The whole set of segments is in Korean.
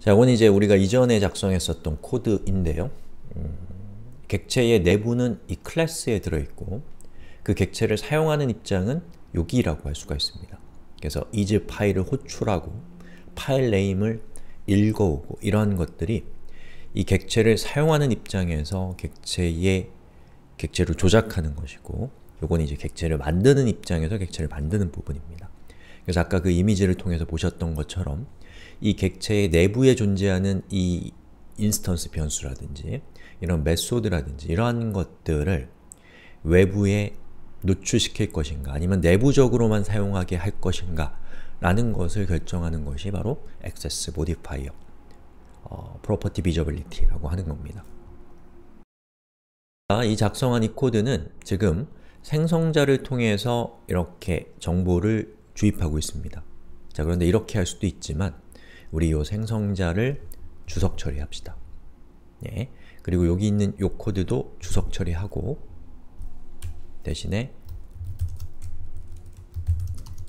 자, 이건 이제 우리가 이전에 작성했었던 코드인데요. 음, 객체의 내부는 이 클래스에 들어있고 그 객체를 사용하는 입장은 여기라고 할 수가 있습니다. 그래서 is 파일을 호출하고 파일 네임을 읽어오고 이러한 것들이 이 객체를 사용하는 입장에서 객체의 객체를 조작하는 것이고 요건 이제 객체를 만드는 입장에서 객체를 만드는 부분입니다. 그래서 아까 그 이미지를 통해서 보셨던 것처럼 이 객체의 내부에 존재하는 이 instance 변수라든지 이런 method라든지 이러한 것들을 외부에 노출시킬 것인가 아니면 내부적으로만 사용하게 할 것인가 라는 것을 결정하는 것이 바로 access modifier, 어, property visibility라고 하는 겁니다. 이 작성한 이 코드는 지금 생성자를 통해서 이렇게 정보를 주입하고 있습니다. 자 그런데 이렇게 할 수도 있지만 우리 이 생성자를 주석 처리합시다. 예. 그리고 여기 있는 이 코드도 주석 처리하고 대신에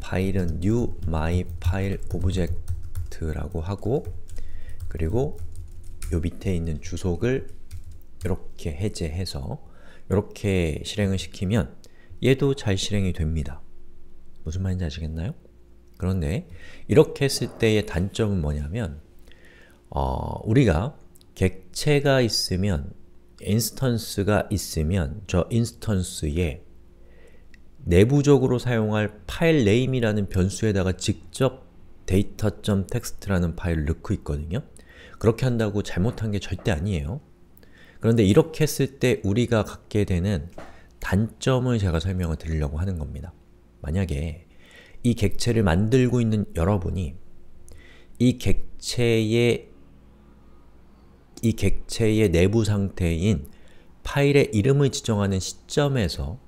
파일은 new my file object라고 하고 그리고 요 밑에 있는 주석을 이렇게 해제해서 이렇게 실행을 시키면 얘도 잘 실행이 됩니다. 무슨 말인지 아시겠나요? 그런데 이렇게 했을 때의 단점은 뭐냐면 어, 우리가 객체가 있으면 instance가 있으면 저 instance에 내부적으로 사용할 file name이라는 변수에다가 직접 data.txt라는 파일을 넣고 있거든요. 그렇게 한다고 잘못한 게 절대 아니에요. 그런데 이렇게 했을 때 우리가 갖게 되는 단점을 제가 설명을 드리려고 하는 겁니다. 만약에 이 객체를 만들고 있는 여러분이 이 객체의 이 객체의 내부 상태인 파일의 이름을 지정하는 시점에서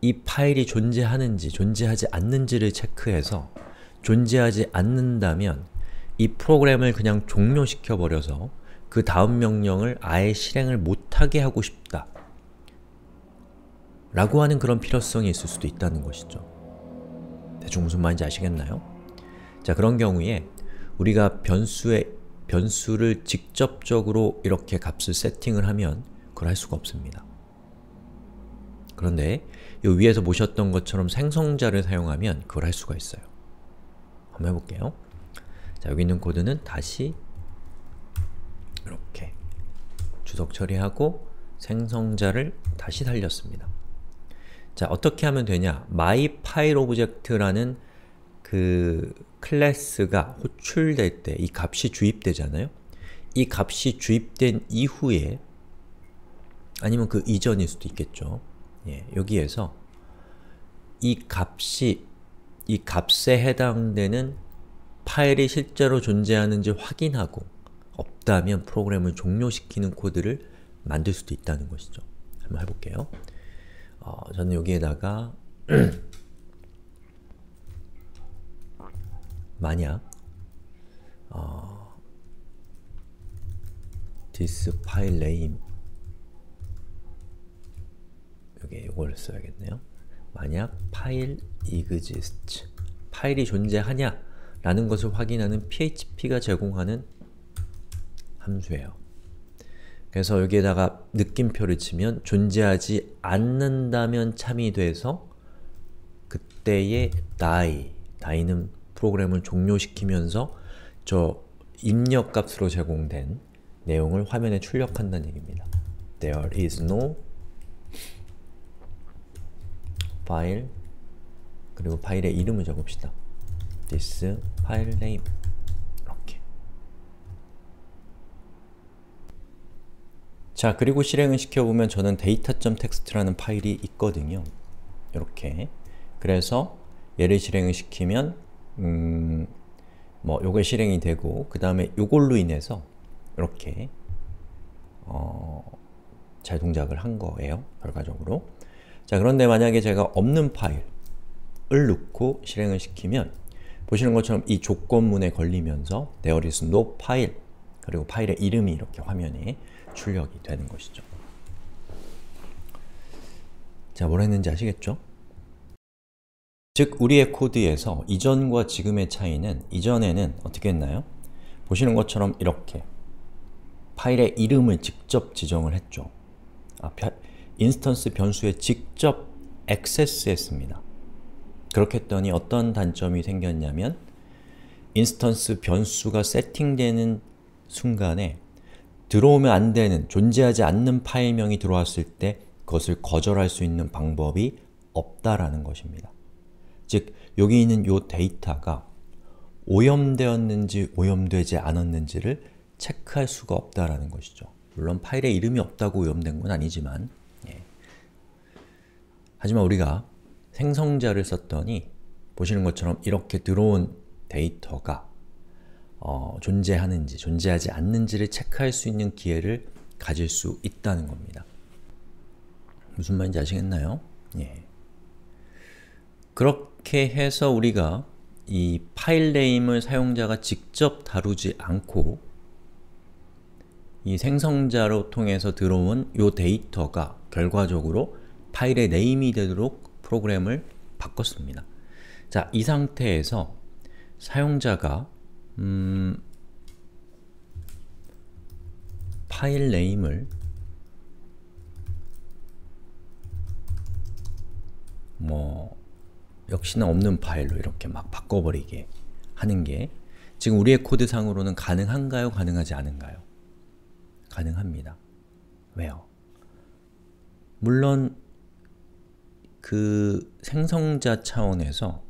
이 파일이 존재하는지 존재하지 않는지를 체크해서 존재하지 않는다면 이 프로그램을 그냥 종료시켜 버려서 그 다음 명령을 아예 실행을 못하게 하고 싶다 라고 하는 그런 필요성이 있을 수도 있다는 것이죠. 대충 무슨 말인지 아시겠나요? 자 그런 경우에 우리가 변수의 변수를 직접적으로 이렇게 값을 세팅을 하면 그걸 할 수가 없습니다. 그런데 이 위에서 보셨던 것처럼 생성자를 사용하면 그걸 할 수가 있어요. 한번 해볼게요. 자 여기 있는 코드는 다시 이렇게 주석 처리하고 생성자를 다시 살렸습니다. 자, 어떻게 하면 되냐? myFileObject라는 그 클래스가 호출될 때 이 값이 주입되잖아요? 이 값이 주입된 이후에 아니면 그 이전일 수도 있겠죠. 예, 여기에서 이 값이 이 값에 해당되는 파일이 실제로 존재하는지 확인하고 없다면 프로그램을 종료시키는 코드를 만들 수도 있다는 것이죠. 한번 해볼게요. 어, 저는 여기에다가 만약 어, this file name 여기 이걸 써야겠네요. 만약 파일 exists 파일이 존재하냐 라는 것을 확인하는 php가 제공하는 함수예요. 그래서 여기에다가 느낌표를 치면 존재하지 않는다면 참이 돼서 그때의 die, die는 프로그램을 종료시키면서 저 입력값으로 제공된 내용을 화면에 출력한다는 얘기입니다. There is no file 그리고 파일의 이름을 적읍시다. This file name 이렇게 자 그리고 실행을 시켜보면 저는 data.txt라는 파일이 있거든요. 이렇게 그래서 얘를 실행을 시키면 음, 뭐 요게 실행이 되고 그 다음에 요걸로 인해서 이렇게 어, 잘 동작을 한 거예요. 결과적으로. 자 그런데 만약에 제가 없는 파일을 넣고 실행을 시키면 보시는 것처럼 이 조건문에 걸리면서 there is no file 그리고 파일의 이름이 이렇게 화면에 출력이 되는 것이죠. 자, 뭘 했는지 아시겠죠? 즉, 우리의 코드에서 이전과 지금의 차이는 이전에는 어떻게 했나요? 보시는 것처럼 이렇게 파일의 이름을 직접 지정을 했죠. 아, instance 변수에 직접 액세스했습니다. 그렇게 했더니 어떤 단점이 생겼냐면 instance 변수가 세팅되는 순간에 들어오면 안 되는, 존재하지 않는 파일명이 들어왔을 때 그것을 거절할 수 있는 방법이 없다라는 것입니다. 즉, 여기 있는 이 데이터가 오염되었는지 오염되지 않았는지를 체크할 수가 없다라는 것이죠. 물론 파일에 이름이 없다고 오염된 건 아니지만 예. 하지만 우리가 생성자를 썼더니 보시는 것처럼 이렇게 들어온 데이터가 어, 존재하는지, 존재하지 않는지를 체크할 수 있는 기회를 가질 수 있다는 겁니다. 무슨 말인지 아시겠나요? 예. 그렇게 해서 우리가 이 file name을 사용자가 직접 다루지 않고 이 생성자로 통해서 들어온 이 데이터가 결과적으로 파일의 name이 되도록 프로그램을 바꿨습니다. 자, 이 상태에서 사용자가 음, 파일 네임을 뭐 역시나 없는 파일로 이렇게 막 바꿔버리게 하는 게 지금 우리의 코드상으로는 가능한가요? 가능하지 않은가요? 가능합니다. 왜요? 물론 그 생성자 차원에서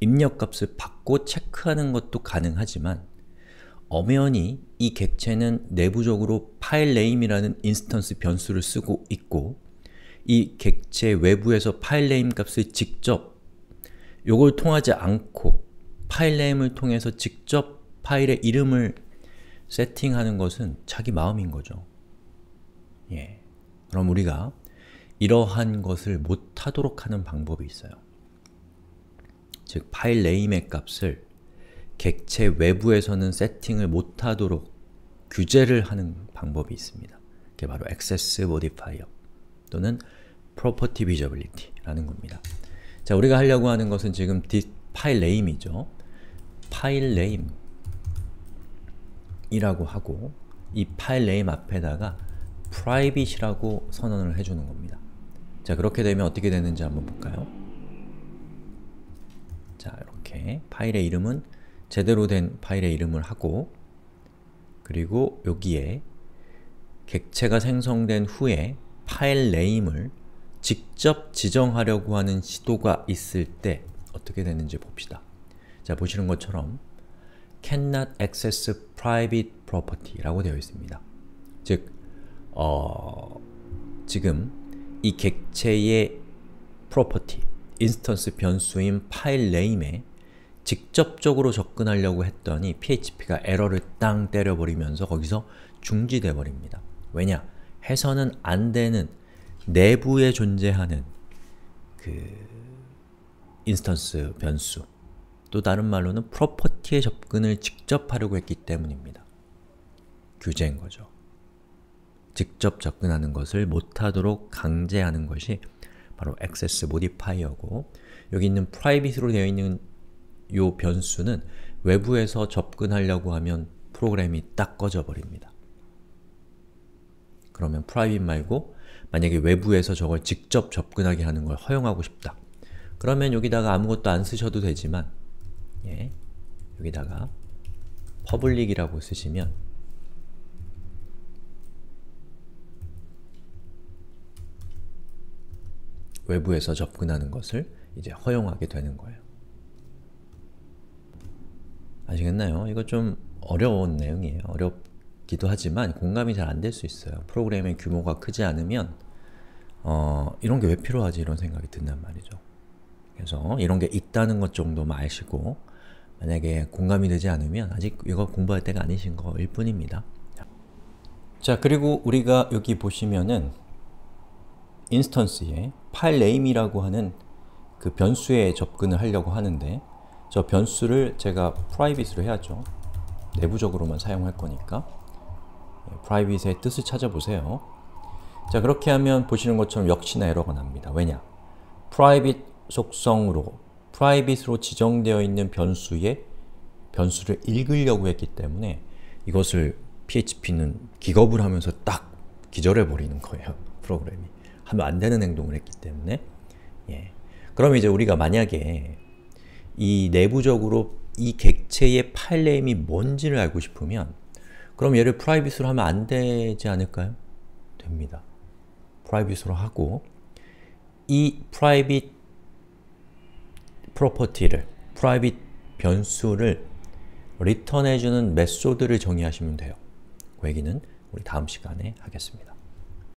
입력값을 받고 체크하는 것도 가능하지만 엄연히 이 객체는 내부적으로 file name이라는 instance 변수를 쓰고 있고 이 객체 외부에서 file name 값을 직접 요걸 통하지 않고 file name을 통해서 직접 파일의 이름을 세팅하는 것은 자기 마음인 거죠. 예. 그럼 우리가 이러한 것을 못하도록 하는 방법이 있어요. 즉, 파일 네임의 값을 객체 외부에서는 세팅을 못하도록 규제를 하는 방법이 있습니다. 그게 바로 access modifier 또는 property visibility라는 겁니다. 자, 우리가 하려고 하는 것은 지금 파일 name이죠. 파일 name 이라고 하고 이 파일 name 앞에다가 private이라고 선언을 해주는 겁니다. 자, 그렇게 되면 어떻게 되는지 한번 볼까요? 자, 이렇게 파일의 이름은 제대로 된 파일의 이름을 하고 그리고 여기에 객체가 생성된 후에 파일 네임을 직접 지정하려고 하는 시도가 있을 때 어떻게 되는지 봅시다. 자, 보시는 것처럼 cannot access private property라고 되어 있습니다. 즉, 어, 지금 이 객체의 property, instance 변수인 file name에 직접적으로 접근하려고 했더니 PHP가 에러를 땅 때려버리면서 거기서 중지돼 버립니다. 왜냐? 해서는 안 되는 내부에 존재하는 그 instance 변수 또 다른 말로는 property에 접근을 직접 하려고 했기 때문입니다. 규제인 거죠. 직접 접근하는 것을 못하도록 강제하는 것이 바로 access modifier고 여기 있는 private로 되어 있는 이 변수는 외부에서 접근하려고 하면 프로그램이 딱 꺼져 버립니다. 그러면 private 말고 만약에 외부에서 저걸 직접 접근하게 하는 걸 허용하고 싶다. 그러면 여기다가 아무것도 안 쓰셔도 되지만 예, 여기다가 public이라고 쓰시면 외부에서 접근하는 것을 이제 허용하게 되는 거예요. 아시겠나요? 이거 좀 어려운 내용이에요. 어렵기도 하지만 공감이 잘 안 될 수 있어요. 프로그램의 규모가 크지 않으면 어, 이런 게 왜 필요하지? 이런 생각이 든단 말이죠. 그래서 이런 게 있다는 것 정도만 아시고 만약에 공감이 되지 않으면 아직 이거 공부할 때가 아니신 거일 뿐입니다. 자, 그리고 우리가 여기 보시면은 인스턴스에 파일 name이라고 하는 그 변수에 접근을 하려고 하는데 저 변수를 제가 private로 해야죠. 내부적으로만 사용할 거니까 private의 뜻을 찾아보세요. 자 그렇게 하면 보시는 것처럼 역시나 에러가 납니다. 왜냐? private 속성으로 private로 지정되어 있는 변수의 변수를 읽으려고 했기 때문에 이것을 PHP는 기겁을 하면서 딱 기절해버리는 거예요. 프로그램이. 하면 안 되는 행동을 했기 때문에 예. 그럼 이제 우리가 만약에 이 내부적으로 이 객체의 파일 네임이 뭔지를 알고 싶으면 그럼 얘를 private으로 하면 안 되지 않을까요? 됩니다. private으로 하고 이 private property를, private 변수를 리턴해주는 method를 정의하시면 돼요. 그 얘기는 우리 다음 시간에 하겠습니다.